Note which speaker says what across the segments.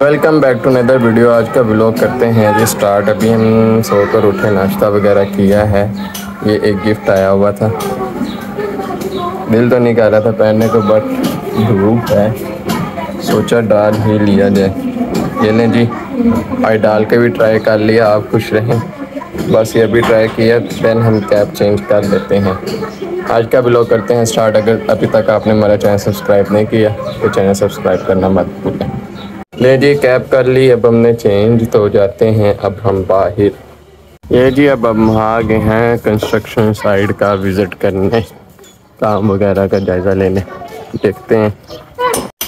Speaker 1: Welcome back to another video आज का blog करते हैं जी स्टार्ट अभी हम सोकर उठे, नाश्ता वगैरह किया है। ये एक गिफ्ट आया हुआ था। दिल तो नहीं कर रहा था पहनने को बट धूप है। सोचा डाल ही लिया जाए। ये लें जी, आज डाल के भी ट्राई कर लिया, आप खुश रहें। बस ये भी ट्राई किया देन हम कैब चेंज कर लेते हैं। आज का ब्लॉग करते हैं स्टार्ट अगर अभी तक आपने हमारा चैनल सब्सक्राइब नहीं किया तो चैनल सब्सक्राइब करना मत भूलें। ले जी कैब कर ली अब हमने चेंज तो जाते हैं अब हम बाहर। ये जी अब हम आ गए हैं कंस्ट्रक्शन साइड का विज़िट करने काम वगैरह का जायज़ा लेने। देखते हैं।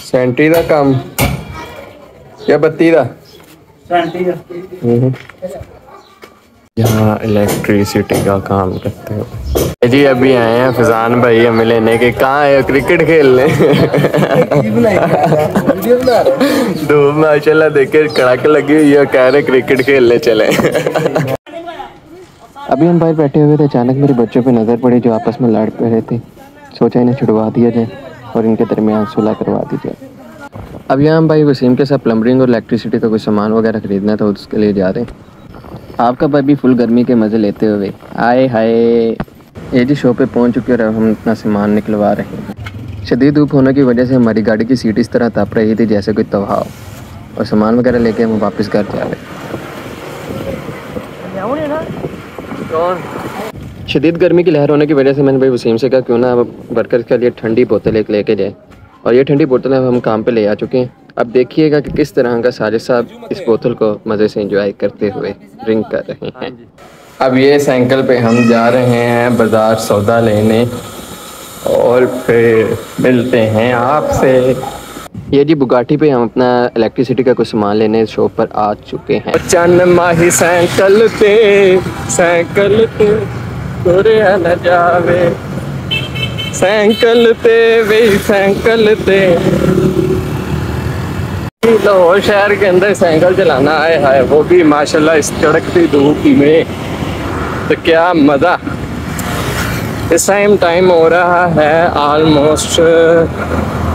Speaker 1: सेंटी का काम या बत्ती का हम्म। यहाँ इलेक्ट्रिसिटी का काम करते हो। जी, अभी आए हैं फजान भाई हमें लेने के। कहाँ है? क्रिकेट खेलने। धूप माशाल्लाह देखे कड़ाके लगी हुई है, कह रहे क्रिकेट खेलने चले। अभी हम बाहर बैठे हुए थे, अचानक मेरे बच्चों पे नज़र पड़ी जो आपस में लड़ पे रहे थे। सोचा इन्हें छुड़वा दिया जाए और इनके दरमियान सुलह करवा दी जाए। अब यहाँ हम भाई वसीम के साथ प्लम्बरिंग और इलेक्ट्रिसिटी का कुछ सामान वगैरह ख़रीदना था, उसके लिए जा रहे हैं। आपका भाई भी फुल गर्मी के मज़े लेते हुए। आए हाय। ये जी शो पे पहुँच चुके और हम अपना सामान निकलवा रहे हैं। शदीद धूप होने की वजह से हमारी गाड़ी की सीट इस तरह तप रही थी जैसे कोई तवा और सामान वगैरह लेके हम वापस घर जा रहे शदीद गर्मी की लहर होने की वजह से मैंने भाई वसीम से कहा, क्यों ना अब वर्कर्स के लिए ठंडी बोतल एक लेके जाए? और ये ठंडी बोतल हम काम पे ले आ चुके हैं। अब देखिएगा कि किस तरह का साजिद साहब इस बोतल को मज़े से इंजॉय करते हुए ड्रिंक कर रहे हैं। अब ये साइकिल पे हम जा रहे हैं बाज़ार सौदा लेने और फिर मिलते हैं आपसे। ये जी बुगाटी पे हम अपना इलेक्ट्रिसिटी का कुछ सामान लेने शॉप पर आ चुके हैं। चन माही साइकिल ते साइकिल न जावे। साइकिल ते वे साइकिल ते लाहौर शहर के अंदर साइकिल चलाना आए है वो भी माशाल्लाह इस कड़कती धूप में। तो क्या मज़ा? इस टाइम टाइम हो रहा है ऑलमोस्ट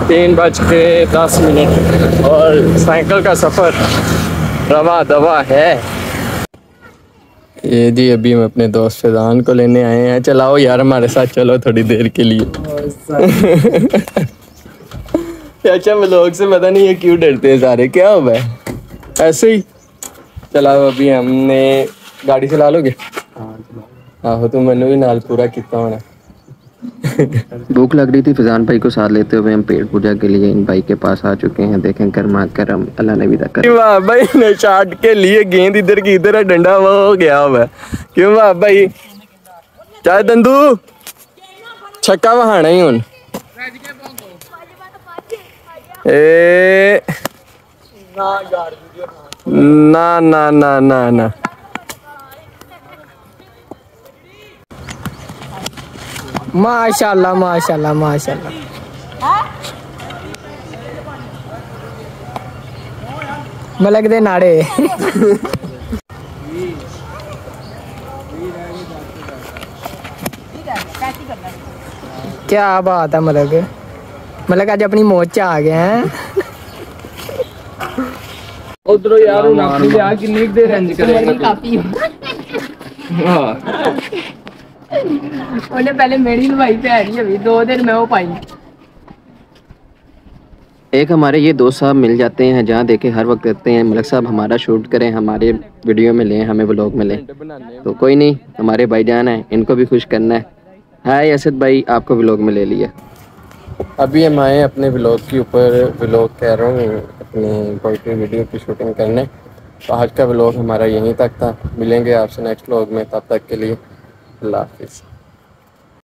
Speaker 1: तीन बज के दस मिनट और साइकिल का सफ़र रवा दवा है। ये जी, अभी हम अपने दोस्त फैजान को लेने आए हैं। चलाओ यार हमारे साथ, चलो थोड़ी देर के लिए। अच्छा लोग से पता नहीं है, क्यों डरते हैं सारे? क्या है ऐसे ही। चलाओ, अभी हमने गाड़ी चला लोगे? आहो तो मैंने भी नाल पूरा किया होना भूख लग रही थी फिजान भाई को साथ लेते हुए हम पेट पूजा के लिए इन भाई के पास आ चुके हैं देखें गर्मा करम अल्लाह ने भी कर वाह भाई ने चाट के लिए गेंद इधर की इधर डंडा वो हो गया हुआ क्यों वाह भाई चाहे दंदू छक्का वहाना ही हूँ ए ना ना ना ना ना
Speaker 2: माशाल्लाह माशाल्लाह माशाल्लाह मलक दे नाड़े क्या बात है मलक मलक आज अपनी मौज च आ गए हैं
Speaker 1: ਉਧਰੋਂ ਯਾਰ ਹੁਣ ਆਪਣੀ ਵਿਆਹ ਕਿੰਨੀ ਕੁ ਦੇਰ ਇੰਜ ਕਰੇਗਾ
Speaker 2: ਕਾਫੀ
Speaker 1: ਹਾਂ
Speaker 2: ਉਹਨੇ ਪਹਿਲੇ ਮੇਰੀ ਲਵਾਈ ਤੇ ਆ ਰਹੀ है अभी दो दिन में वो पाई
Speaker 3: एक हमारे ये दोस्त साहब मिल जाते हैं जहाँ देखे हर वक्त रहते हैं मलक साहब हमारा शूट करें हमारे वीडियो में लें हमें ब्लॉग में लें। तो कोई नहीं हमारे भाई जान है इनको भी खुश करना है। हाय असद भाई आपको ब्लॉग में ले लिया।
Speaker 1: अभी हम आए अपने ब्लॉग के ऊपर ब्लॉग कह रहा हूँ अपनी पोइट्री वीडियो की शूटिंग करने। तो आज का ब्लॉग हमारा यहीं तक था। मिलेंगे आपसे नेक्स्ट ब्लॉग में तब तक के लिए। अल्लाह हाफिज़